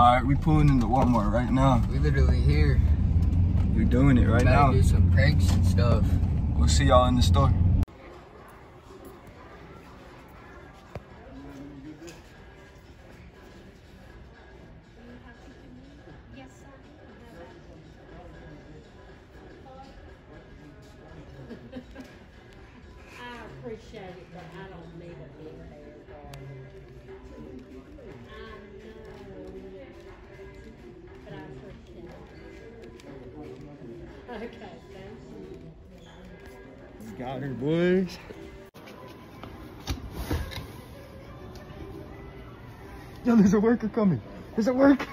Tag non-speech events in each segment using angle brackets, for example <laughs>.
Alright, we pulling into Walmart right now. We literally here. We're doing it right now. to do some pranks and stuff. We'll see y'all in the store. Got her, boys. Yo, there's a worker coming. There's a worker.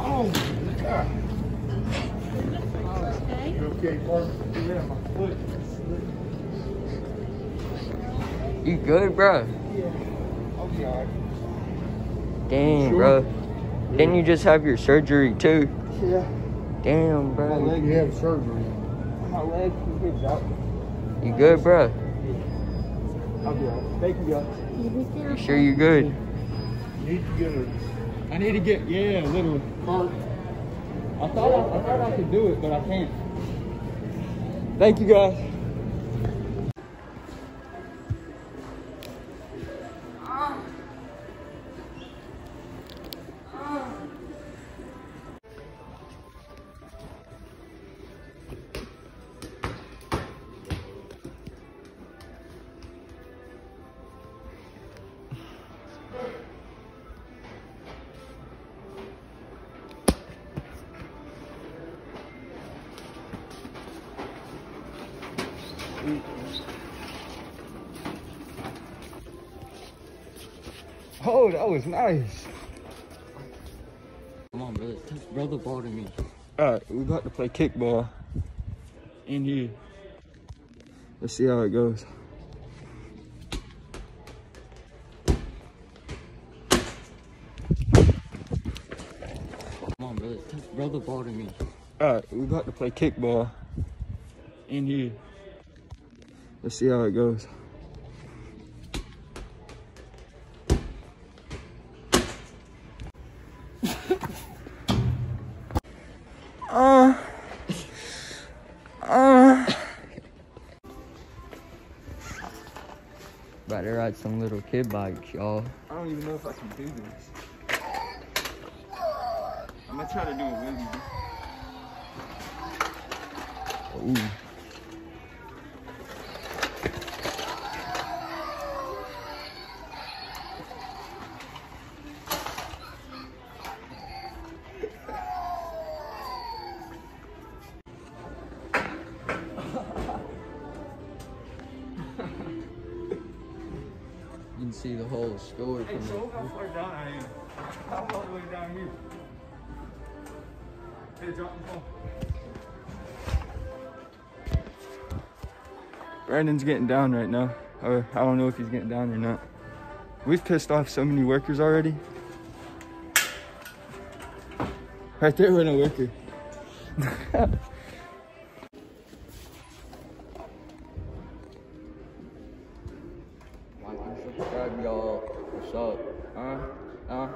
Oh, God. Okay, Okay, Mark. Yeah, my foot. You good, bro? Yeah. I'll be alright. Dang, Sure. bro. Didn't you just have your surgery too? Yeah. Damn, bro. My bro. leg. You have surgery. My leg is out. You good, bro? Yeah. I'll be alright. Thank you, guys. you be You careful. sure you good? Need to get a. I need to get yeah, a little hurt. I thought I, I thought I could do it, but I can't. Thank you guys. Oh, that was nice. Come on, brother. Throw the ball to me. All right, we about to play kickball in here. Let's see how it goes. Come on, brother. Throw the ball to me. All right, we about to play kickball in here. Let's see how it goes. Ride some little kid bikes, y'all. I don't even know if I can do this. I'm gonna try to do a wheelie. Ooh. See the whole store from the how far down I am. How all the way down here. Hey, drop the phone. Brandon's getting down right now. Or I don't know if he's getting down or not. We've pissed off so many workers already. <laughs> Right there went a worker. <laughs> subscribe, y'all. What's up? Huh? Huh?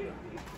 I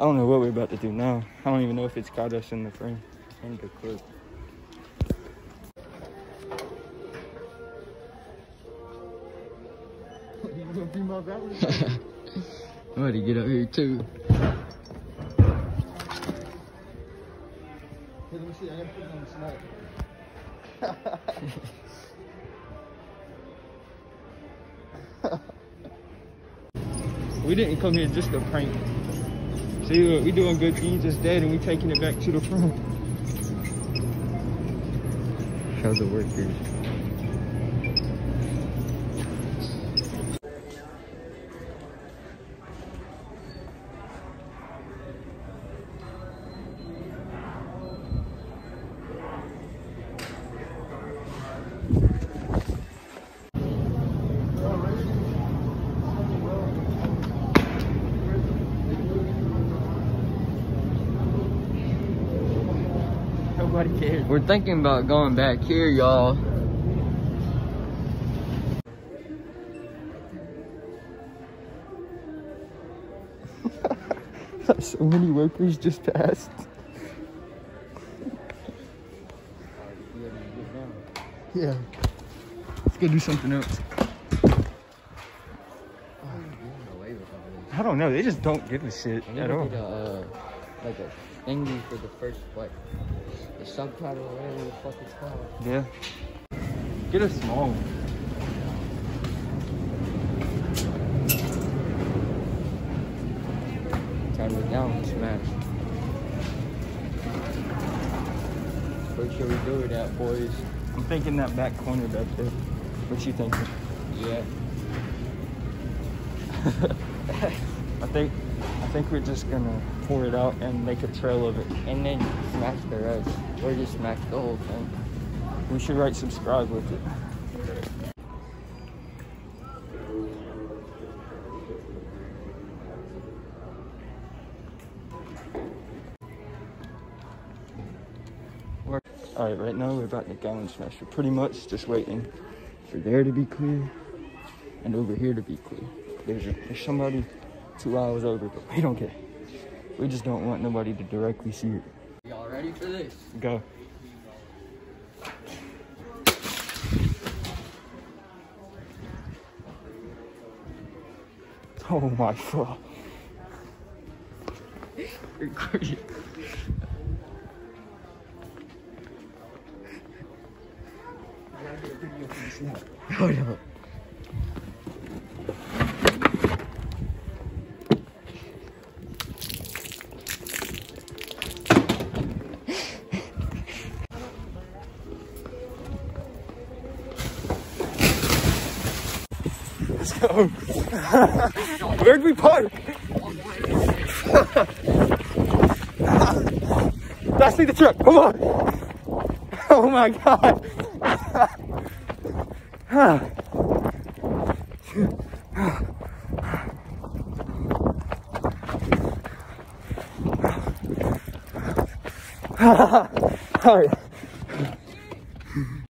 I don't know what we're about to do now. I don't even know if it's got us in the frame. Be my battery? I'm ready to get up here too. We didn't come here just to prank. See, look, we doing good deeds as dead and we taking it back to the front. Show the workers. We're thinking about going back here, y'all. <laughs> so many workers just passed. Yeah. Let's go do something else. I don't know. They just don't give a shit at all. get uh, like a thingy for the first, like, the subtitle or whatever the fuck it's called. Yeah. Get a small one. Turn it down, smash. Where should we do it at, boys? I'm thinking that back corner back there. What you thinking? Yeah. <laughs> I think think we're just gonna pour it out and make a trail of it. And then smash the rest. Or just smash the whole thing. We should write subscribe with it. All right, right now we're about to and smash. We're pretty much just waiting for there to be clear and over here to be clear. There's, a, there's somebody two hours over, but we don't care. We just don't want nobody to directly see it. Y'all ready for this? Go. Oh my god. <laughs> Oh, Hold on. <laughs> Where'd we park? <laughs> I see the truck. Come on. <laughs> Oh my god. Oh, All right.